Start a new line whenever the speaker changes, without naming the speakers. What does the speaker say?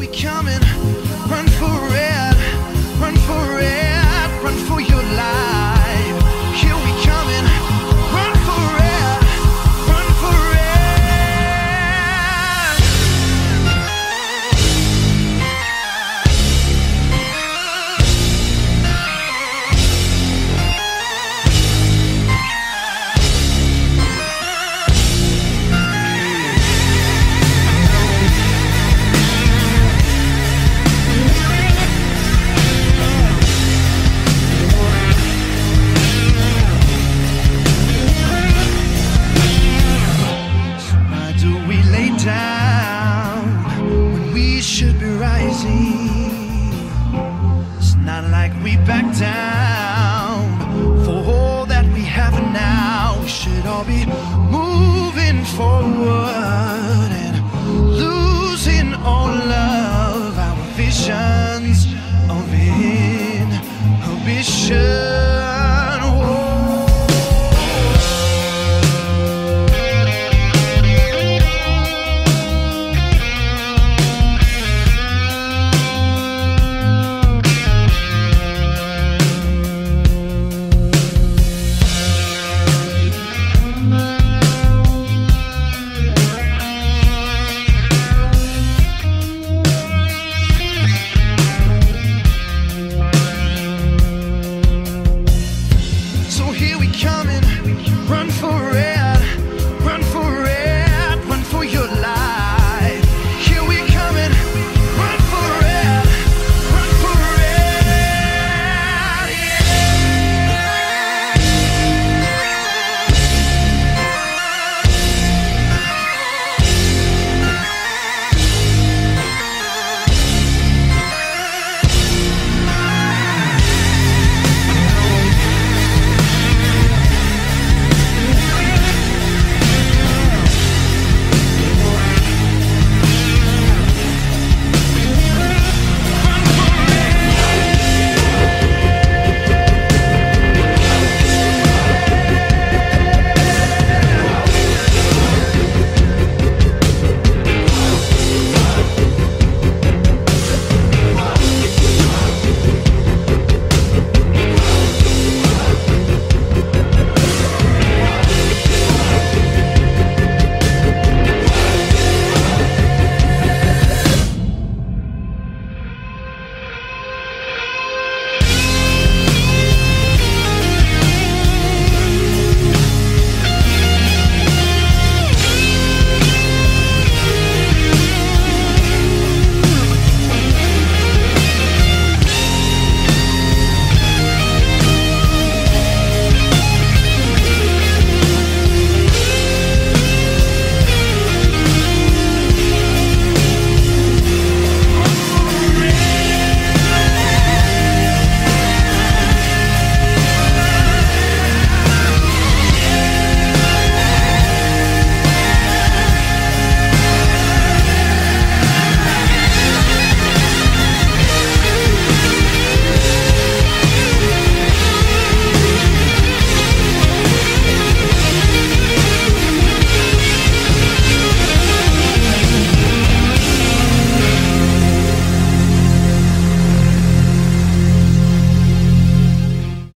we coming? not like we back down for all that we have now. We should all be moving forward.